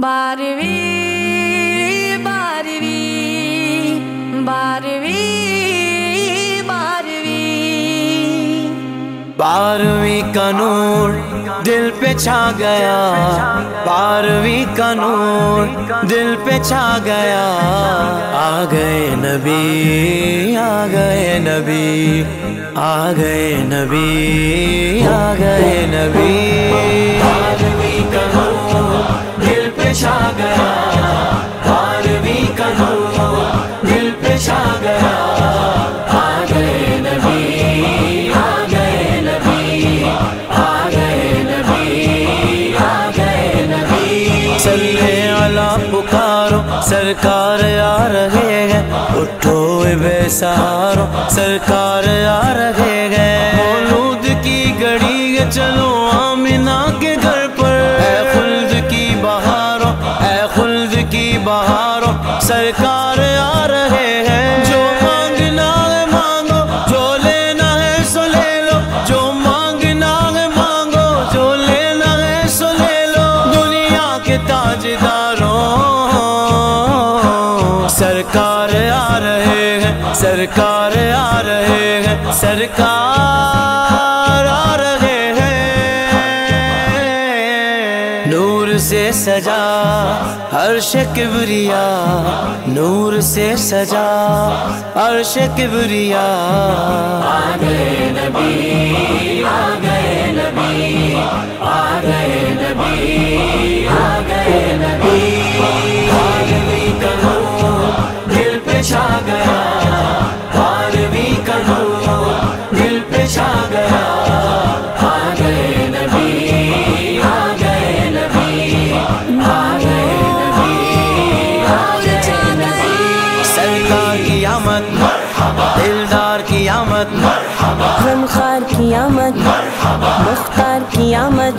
बारहवीं बारहवीं बारहवीं बारहवीं। बारहवीं का नूर दिल पे छा गया। बारहवीं का नूर दिल पे छा गया। आ गए नबी आ गए नबी आ गए नबी आ गए नबी। बारहवीं का नूर छा गया दिल पे छा गया आ गए नबी आ गए नबी आ गए नबी। आ गए नबी पुकारो, सरकार आ रहे हैं, उठो बेसहारो सरकार आ रहे हैं। मौलूद की घड़ी चलो आमिना के घर सरकार आ रहे हैं। जो मांगना है मांगो, जो लेना है सो ले लो। जो मांगना है मांगो, जो लेना है सो ले लो। दुनिया के ताजदारों, सरकार आ रहे हैं, सरकार आ रहे हैं, सरकार सजा अर्श किबरिया नूर से सजा अर्श किबरिया। नबी आमद मुख्तार की आमद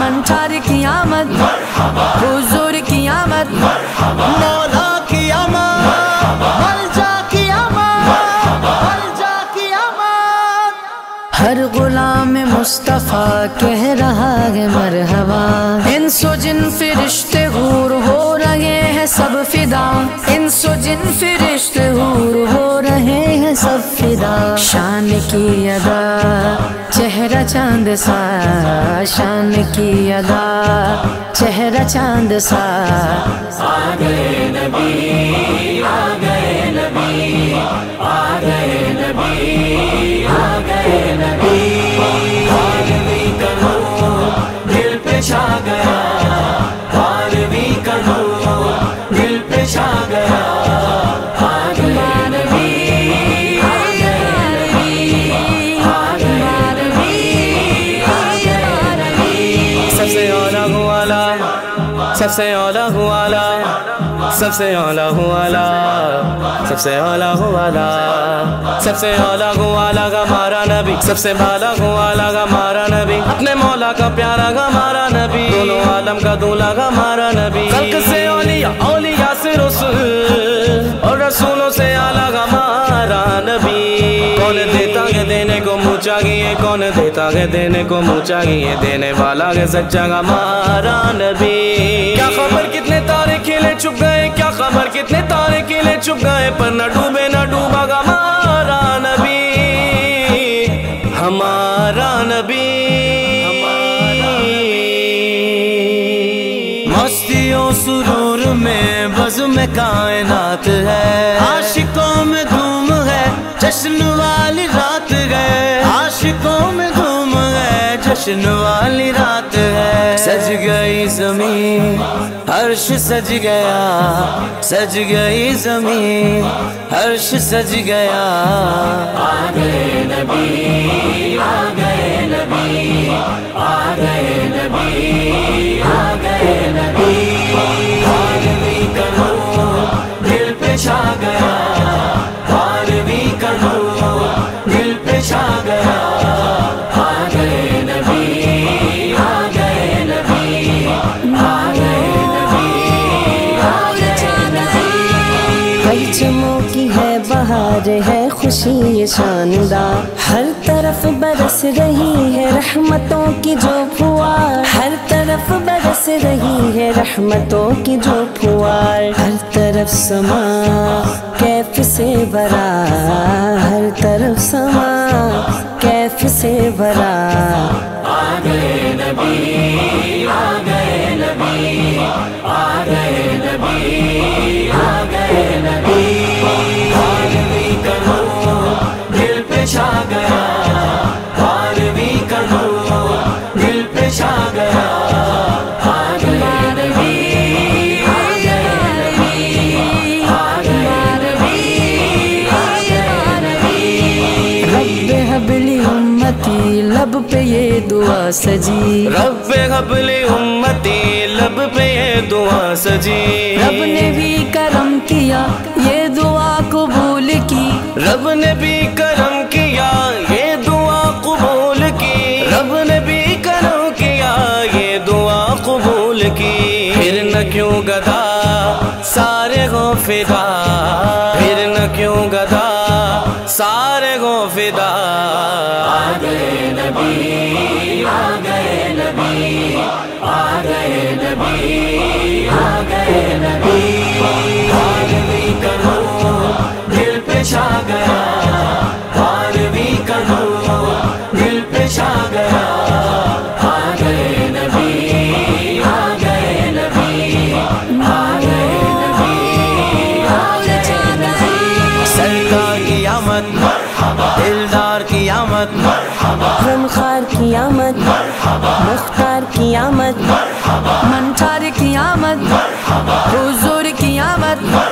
मंठार की आमद हुजूर की आमद की आमद मलजा की आमद मलजा की आमद हर गुलाम मुस्तफ़ा कह रहा है मरहबा। इंसो जिन फिरिश्ते हूर हो रहे हैं सब फिदा। इंसो जिन फिरिश्ते हूर हो रहे हैं सब फिदा शान की अदा। चेहरा चाँद सा। शान की अदा। चेहरा चाँद सा। आ गए नबी आ गए नबी आ गए नबी आ गए नबी। बारहवीं का नूर दिल पे छा गया। बारहवीं का नूर दिल पे छा गया। सबसे औला हुआला सबसे औला हुआला सबसे औला हुआला सबसे औला हुआला का मारा नबी सबसे भाला हुआला का मारा नबी अपने मौला का प्यारा का मारा नबी दोनों आलम का दूल्हा का मारा नबी। खल्क से औलिया औलिया से रसूल और रसूलों से आला का मारा नबी। कौन देता है देने को मुँह चाहिए कौन देता है देने को मुँह चाहिए देने वाला है सच्चा का मारा नबी। गए खबर कितने तारे खिले चुप गए, पर न डूबे, न डूबा का मारा नबी। हमारा नबी। मस्तियों सुरूर में बज में कायनात है। आशिकों में धूम है, जश्न वाली रात है आशिकों में धूम है, जश्न वाली हर्ष सज गया सज गई ज़मीन हर्ष सज गया। आने नबी। नबी की है, बहार है, खुशी ये शानदार हर तरफ़ बरस रही है रहमतों की जो फुआर। हर तरफ़ बरस रही है रहमतों की जो फुआर। हर तरफ़ समा, कैफ से भरा हर तरफ़ समा, कैफ से भरा आ गए नबी आ गए नबी। सजी। रब हबले उम्मती लब पे ये दुआ सजी। रब ने भी करम किया ये दुआ कबूल की। रब ने भी करम किया ये दुआ कबूल की। रब ने भी करम किया ये दुआ कबूल की। फिर न क्यों गदा सारे गो फिदा फिर न क्यों गदा सारे गो फिदा आ गए नबी। नबी आ गए नबी बारहवीं का नूर दिल पे की आमद। गमखार की आमद। मुख्तार की आमद। मंठार की आमद। हुजूर की आमद।